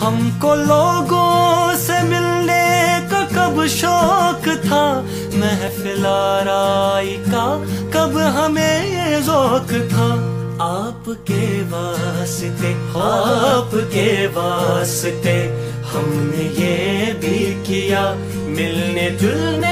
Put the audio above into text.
हमको लोगों से मिलने का कब शौक था? महफिल आराई का कब हमें ये जोक था? आपके वास्ते आपके वास्ते हमने ये भी किया। मिलने जुलने